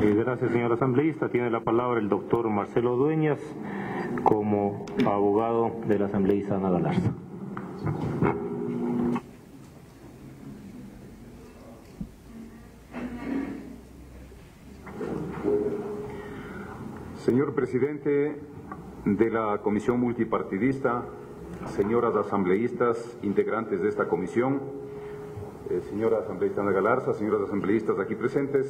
Eh, gracias, señor asambleísta. Tiene la palabra el doctor Marcelo Dueñas como abogado de la asambleísta Ana Galarza. Señor presidente de la Comisión Multipartidista, señoras asambleístas, integrantes de esta comisión, eh, señora asambleísta Ana Galarza, señoras asambleístas aquí presentes,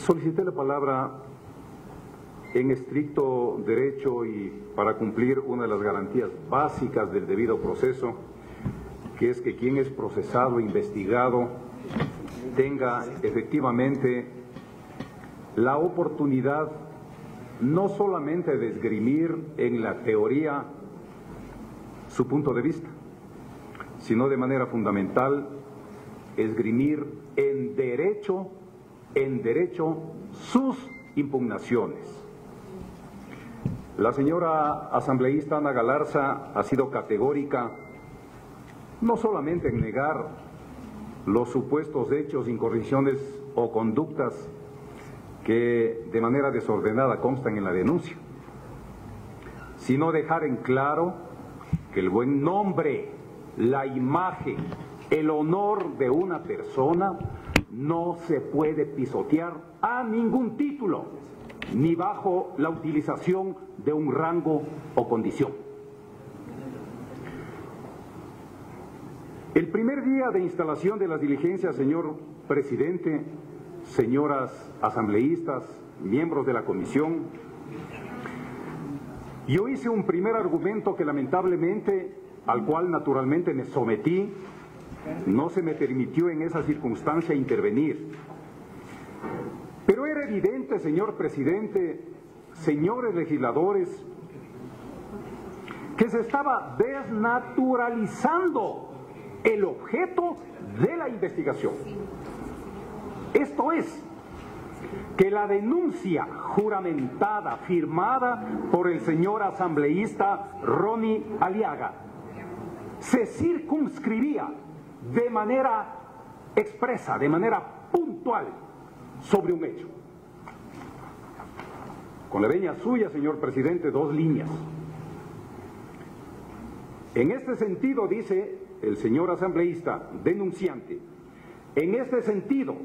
solicité la palabra en estricto derecho y para cumplir una de las garantías básicas del debido proceso, que es que quien es procesado, investigado, tenga efectivamente la oportunidad no solamente de esgrimir en la teoría su punto de vista, sino de manera fundamental esgrimir en derecho, en derecho sus impugnaciones. La señora asambleísta Ana Galarza ha sido categórica no solamente en negar los supuestos hechos, incorrecciones o conductas que de manera desordenada constan en la denuncia, sino dejar en claro que el buen nombre, la imagen, el honor de una persona no se puede pisotear a ningún título, ni bajo la utilización de un rango o condición. El primer día de instalación de las diligencias, señor presidente, señoras asambleístas, miembros de la comisión. Yo hice un primer argumento que lamentablemente, al cual naturalmente me sometí, no se me permitió en esa circunstancia intervenir. Pero era evidente, señor presidente, señores legisladores, que se estaba desnaturalizando el objeto de la investigación. Esto es, que la denuncia juramentada, firmada por el señor asambleísta Ronnie Aliaga, se circunscribía de manera expresa, de manera puntual, sobre un hecho. Con la veña suya, señor presidente, dos líneas. En este sentido, dice el señor asambleísta denunciante, en este sentido,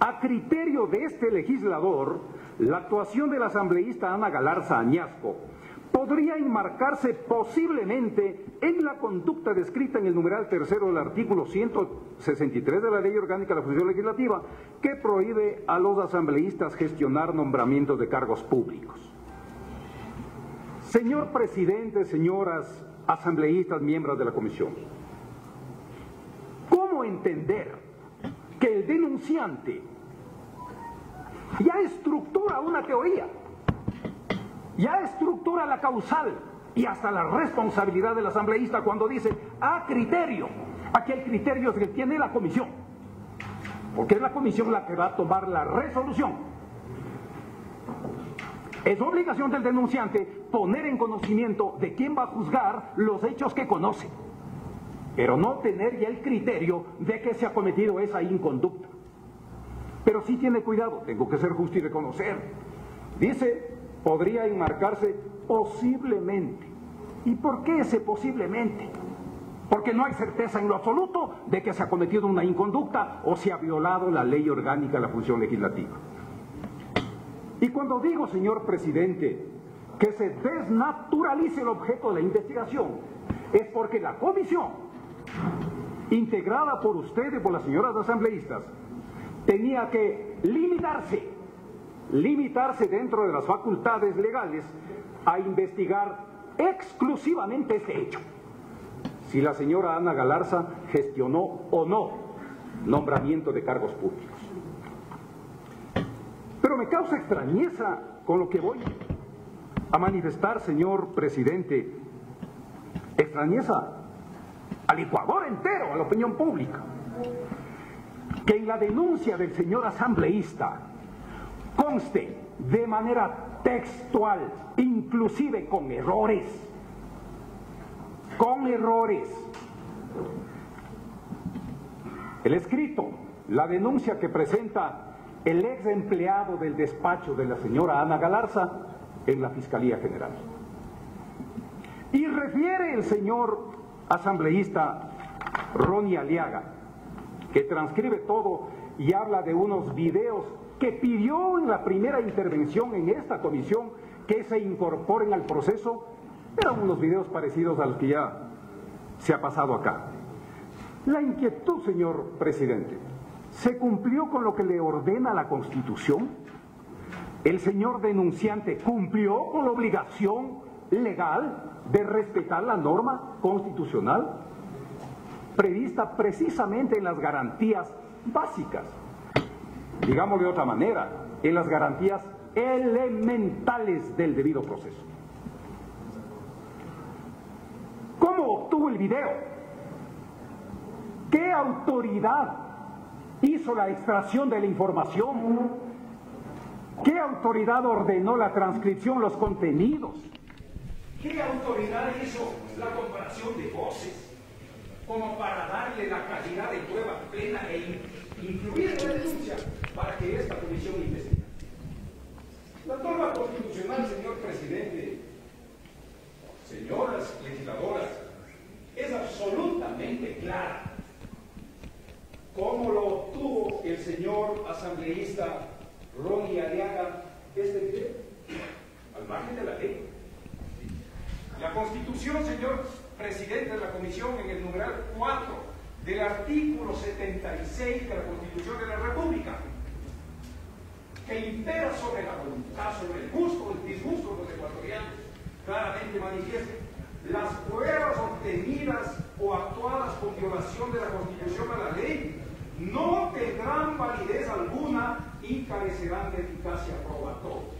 a criterio de este legislador, la actuación del asambleísta Ana Galarza Añasco podría enmarcarse posiblemente en la conducta descrita en el numeral tercero del artículo 163 de la Ley Orgánica de la Función Legislativa, que prohíbe a los asambleístas gestionar nombramientos de cargos públicos. Señor presidente, señoras asambleístas, miembros de la comisión, ¿cómo entender que el denunciante ya estructura una teoría, ya estructura la causal y hasta la responsabilidad del asambleísta cuando dice a criterio. Aquí el criterio es que tiene la comisión, porque es la comisión la que va a tomar la resolución. Es obligación del denunciante poner en conocimiento de quién va a juzgar los hechos que conoce pero no tener ya el criterio de que se ha cometido esa inconducta. Pero sí tiene cuidado, tengo que ser justo y reconocer. Dice, podría enmarcarse posiblemente. ¿Y por qué ese posiblemente? Porque no hay certeza en lo absoluto de que se ha cometido una inconducta o se ha violado la ley orgánica de la función legislativa. Y cuando digo, señor presidente, que se desnaturalice el objeto de la investigación, es porque la comisión integrada por ustedes, por las señoras asambleístas, tenía que limitarse, limitarse dentro de las facultades legales a investigar exclusivamente este hecho. Si la señora Ana Galarza gestionó o no nombramiento de cargos públicos. Pero me causa extrañeza con lo que voy a manifestar, señor presidente, extrañeza al Ecuador entero, a la opinión pública, que en la denuncia del señor asambleísta conste de manera textual, inclusive con errores, con errores, el escrito la denuncia que presenta el ex empleado del despacho de la señora Ana Galarza en la Fiscalía General. Y refiere el señor asambleísta Ronnie Aliaga, que transcribe todo y habla de unos videos que pidió en la primera intervención en esta comisión que se incorporen al proceso, eran unos videos parecidos a los que ya se ha pasado acá. La inquietud, señor presidente, ¿se cumplió con lo que le ordena la Constitución? ¿El señor denunciante cumplió con la obligación legal de respetar la norma constitucional prevista precisamente en las garantías básicas? Digámoslo de otra manera, en las garantías elementales del debido proceso. ¿Cómo obtuvo el video? ¿Qué autoridad hizo la extracción de la información? ¿Qué autoridad ordenó la transcripción, los contenidos? ¿Qué autoridad hizo la comparación de voces como para darle la calidad de prueba plena e incluir para que esta comisión investigue? La norma constitucional, señor presidente, señoras legisladoras, es absolutamente clara. ¿Cómo lo obtuvo el señor asambleísta Ronnie Aliaga este video? Al margen de la ley. La Constitución, señor presidente de la Comisión, en el numeral 4 del artículo 76 de la Constitución de la República, que impera sobre la voluntad, sobre el gusto o el disgusto de los ecuatorianos, claramente manifiesta las pruebas obtenidas o actuadas con violación de la Constitución a la ley no tendrán validez alguna y carecerán de eficacia probatoria.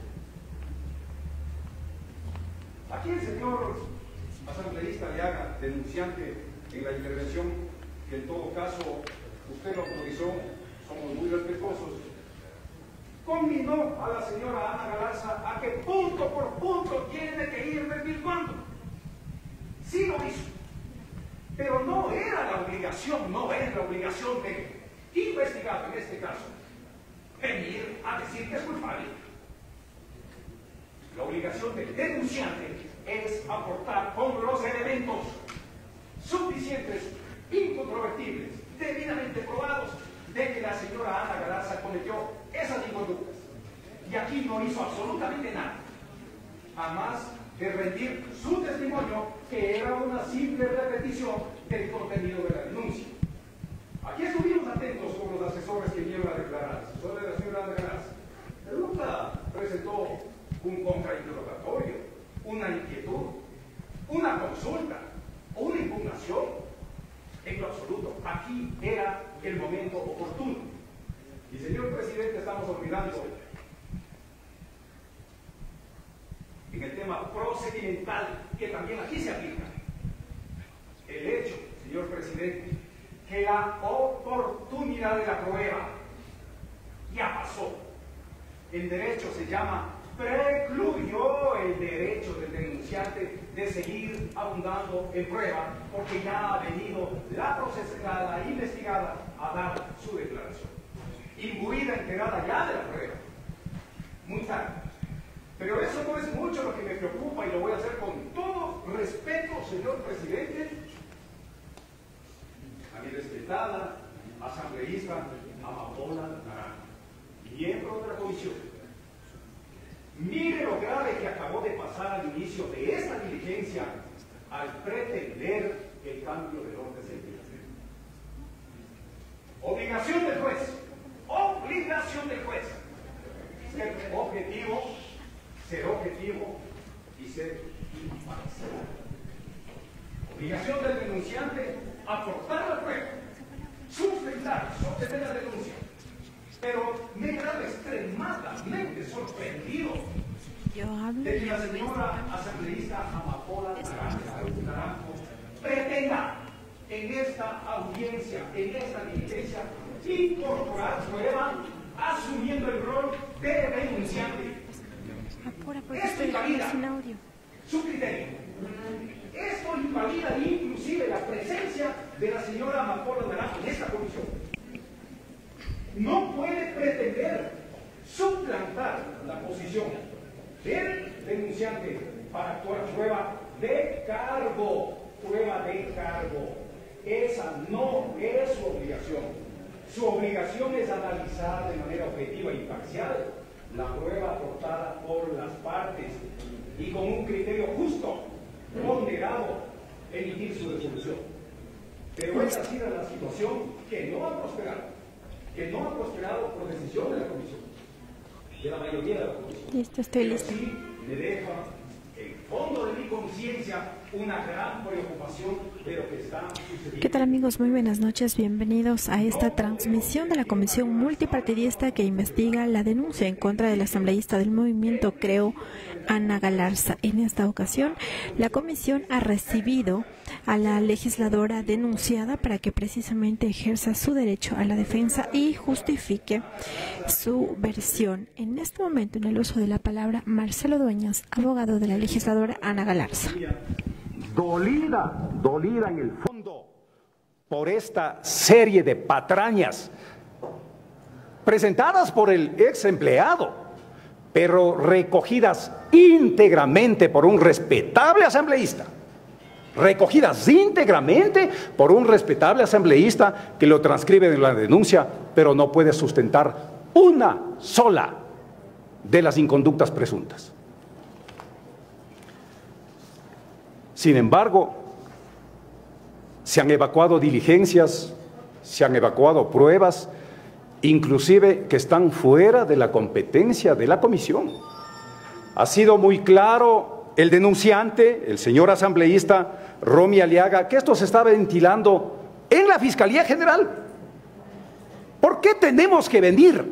Aquí el señor asambleísta haga denunciante en la intervención, que en todo caso usted lo autorizó, somos muy respetuosos, combinó a la señora Ana Galarza a que punto por punto tiene que ir desvirtuando. Sí lo hizo. Pero no era la obligación, no es la obligación de investigado en este caso, venir a decir que es culpable. La obligación del denunciante es aportar con los elementos suficientes, incontrovertibles, debidamente probados, de que la señora Ana Galarza cometió esas inconductas. Y aquí no hizo absolutamente nada, a más de rendir su testimonio, que era una simple repetición del contenido de la denuncia. Aquí estuvimos atentos con los asesores que vinieron a declarar, asesores de la señora Ana Galarza. Pero nunca presentó un contrainterrogatorio, una inquietud, una consulta o una impugnación. En lo absoluto, aquí era el momento oportuno. Y señor presidente, estamos olvidando en el tema procedimental, que también aquí se aplica. El hecho, señor presidente, que la oportunidad de la prueba ya pasó. El derecho se llama precluyó el derecho del denunciante de seguir abundando en prueba porque ya ha venido la procesada, investigada a dar su declaración. Imbuida, enterada ya de la prueba. Muy tarde. Pero eso no es mucho lo que me preocupa y lo voy a hacer con todo respeto, señor presidente, a mi respetada asambleísta Amapola Naranjo, miembro de la comisión Mire lo grave que acabó de pasar al inicio de esta diligencia al pretender el cambio del orden civil. Obligación del juez, obligación del juez. Ser objetivo, ser objetivo y ser imparcial. Obligación del denunciante, aportar la prueba, sustentar, sostener la denuncia pero me he quedado extremadamente sorprendido de que la señora asambleísta Amapola Naranjo pretenda en esta audiencia, en esta diligencia, incorporar prueba asumiendo el rol de denunciante. Esto invalida su criterio. Esto invalida inclusive la presencia de la señora Amapola Naranjo en esta comisión. pretender suplantar la posición del denunciante para actuar prueba de cargo, prueba de cargo. Esa no es su obligación. Su obligación es analizar de manera objetiva e imparcial la prueba aportada por las partes y con un criterio justo, ponderado, emitir su resolución. Pero esa ha sido la situación que no ha prosperado, que no ha prosperado por decisión de la Comisión, de la mayoría de la Comisión. Listo, estoy listo. Sí, me deja en fondo de mi conciencia una gran preocupación ¿Qué tal amigos? Muy buenas noches. Bienvenidos a esta transmisión de la Comisión Multipartidista que investiga la denuncia en contra del asambleísta del movimiento Creo, Ana Galarza. En esta ocasión, la comisión ha recibido a la legisladora denunciada para que precisamente ejerza su derecho a la defensa y justifique su versión. En este momento, en el uso de la palabra, Marcelo Dueñas, abogado de la legisladora Ana Galarza dolida, dolida en el fondo por esta serie de patrañas presentadas por el ex empleado, pero recogidas íntegramente por un respetable asambleísta. Recogidas íntegramente por un respetable asambleísta que lo transcribe en la denuncia, pero no puede sustentar una sola de las inconductas presuntas. Sin embargo, se han evacuado diligencias, se han evacuado pruebas, inclusive que están fuera de la competencia de la comisión. Ha sido muy claro el denunciante, el señor asambleísta Romy Aliaga, que esto se está ventilando en la Fiscalía General. ¿Por qué tenemos que venir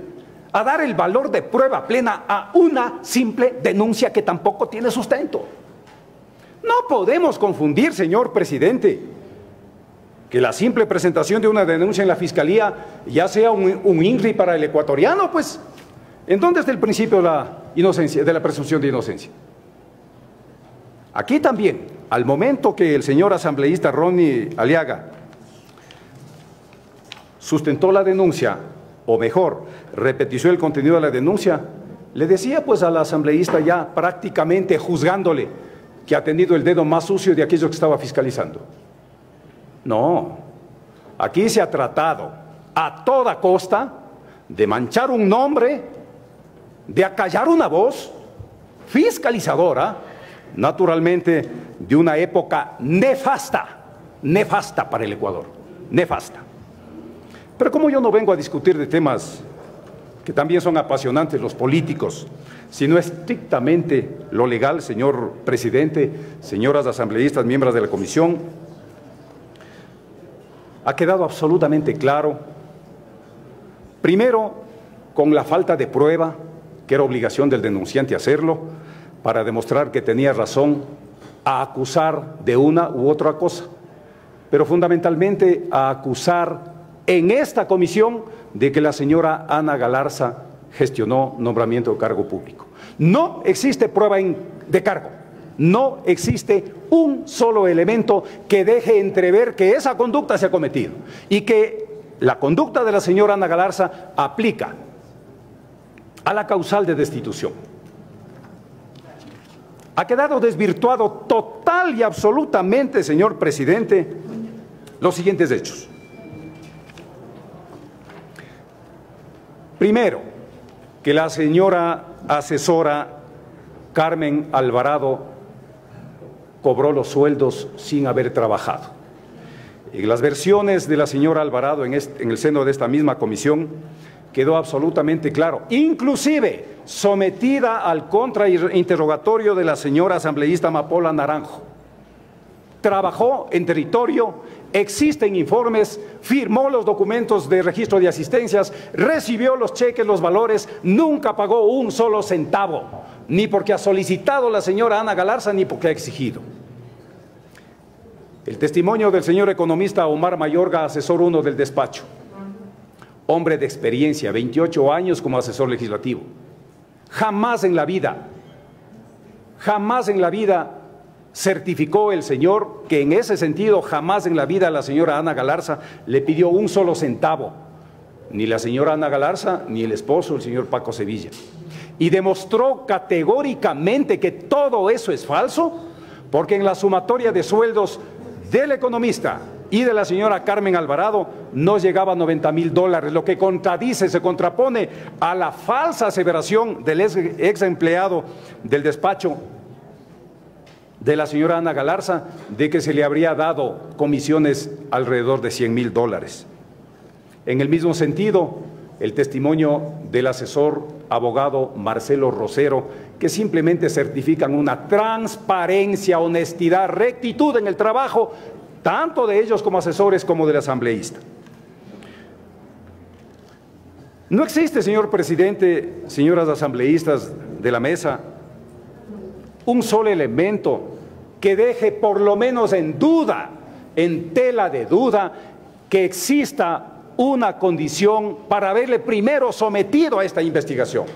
a dar el valor de prueba plena a una simple denuncia que tampoco tiene sustento? No podemos confundir, señor presidente, que la simple presentación de una denuncia en la fiscalía ya sea un, un INRI para el ecuatoriano, pues, ¿en dónde está el principio de la, inocencia, de la presunción de inocencia? Aquí también, al momento que el señor asambleísta Ronnie Aliaga sustentó la denuncia, o mejor, repetició el contenido de la denuncia, le decía pues al asambleísta ya prácticamente juzgándole, que ha tenido el dedo más sucio de aquello que estaba fiscalizando. No, aquí se ha tratado a toda costa de manchar un nombre, de acallar una voz fiscalizadora, naturalmente de una época nefasta, nefasta para el Ecuador, nefasta. Pero como yo no vengo a discutir de temas que también son apasionantes los políticos, sino estrictamente lo legal, señor presidente, señoras asambleístas, miembros de la comisión. Ha quedado absolutamente claro, primero, con la falta de prueba, que era obligación del denunciante hacerlo, para demostrar que tenía razón a acusar de una u otra cosa, pero fundamentalmente a acusar en esta comisión de que la señora Ana Galarza gestionó nombramiento de cargo público. No existe prueba de cargo. No existe un solo elemento que deje entrever que esa conducta se ha cometido y que la conducta de la señora Ana Galarza aplica a la causal de destitución. Ha quedado desvirtuado total y absolutamente, señor presidente, los siguientes hechos. Primero, que la señora asesora Carmen Alvarado cobró los sueldos sin haber trabajado. En las versiones de la señora Alvarado en, en el seno de esta misma comisión quedó absolutamente claro, inclusive sometida al contrainterrogatorio de la señora asambleísta Mapola Naranjo. Trabajó en territorio existen informes, firmó los documentos de registro de asistencias, recibió los cheques, los valores, nunca pagó un solo centavo, ni porque ha solicitado la señora Ana Galarza, ni porque ha exigido. El testimonio del señor economista Omar Mayorga, asesor uno del despacho, hombre de experiencia, 28 años como asesor legislativo. Jamás en la vida, jamás en la vida certificó el señor que en ese sentido jamás en la vida la señora Ana Galarza le pidió un solo centavo ni la señora Ana Galarza, ni el esposo, el señor Paco Sevilla. Y demostró categóricamente que todo eso es falso, porque en la sumatoria de sueldos del economista y de la señora Carmen Alvarado no llegaba a 90 mil dólares, lo que contradice, se contrapone a la falsa aseveración del ex, empleado del despacho de la señora Ana Galarza de que se le habría dado comisiones alrededor de 100 mil dólares. En el mismo sentido, el testimonio del asesor abogado Marcelo Rosero, que simplemente certifican una transparencia, honestidad, rectitud en el trabajo, tanto de ellos como asesores como del asambleísta. No existe, señor presidente, señoras asambleístas de la mesa, un solo elemento que deje por lo menos en duda, en tela de duda, que exista una condición para haberle primero sometido a esta investigación.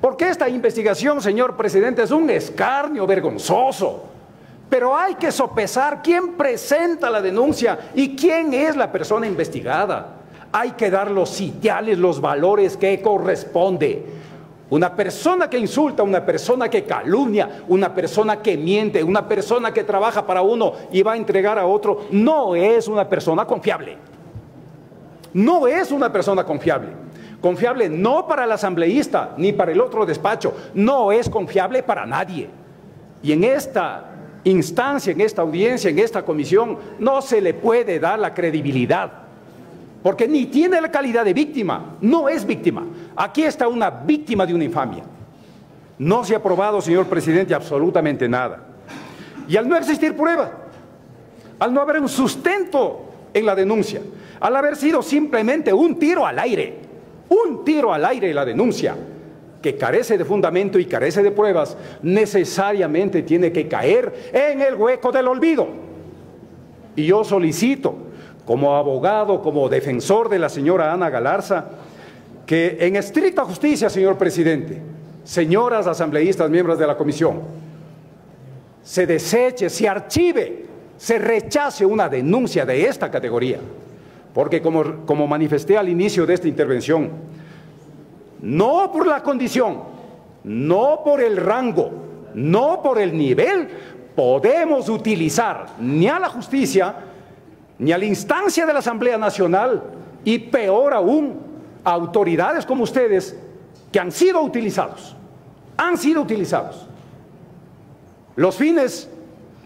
Porque esta investigación, señor presidente, es un escarnio vergonzoso. Pero hay que sopesar quién presenta la denuncia y quién es la persona investigada. Hay que dar los sitiales, los valores que corresponde. Una persona que insulta, una persona que calumnia, una persona que miente, una persona que trabaja para uno y va a entregar a otro, no es una persona confiable. No es una persona confiable. Confiable no para el asambleísta ni para el otro despacho. No es confiable para nadie. Y en esta instancia, en esta audiencia, en esta comisión, no se le puede dar la credibilidad, porque ni tiene la calidad de víctima, no es víctima. Aquí está una víctima de una infamia. No se ha probado, señor presidente, absolutamente nada. Y al no existir prueba, al no haber un sustento en la denuncia, al haber sido simplemente un tiro al aire, un tiro al aire la denuncia, que carece de fundamento y carece de pruebas, necesariamente tiene que caer en el hueco del olvido. Y yo solicito, como abogado, como defensor de la señora Ana Galarza, que en estricta justicia, señor presidente, señoras asambleístas, miembros de la comisión, se deseche, se archive, se rechace una denuncia de esta categoría. Porque como, como manifesté al inicio de esta intervención, no por la condición, no por el rango, no por el nivel, podemos utilizar ni a la justicia, ni a la instancia de la Asamblea Nacional, y peor aún, a autoridades como ustedes que han sido utilizados, han sido utilizados. Los fines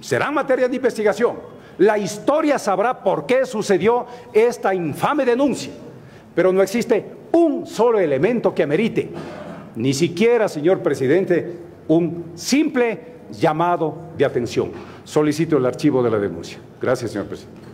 serán materia de investigación. La historia sabrá por qué sucedió esta infame denuncia, pero no existe un solo elemento que amerite, ni siquiera, señor presidente, un simple llamado de atención. Solicito el archivo de la denuncia. Gracias, señor presidente.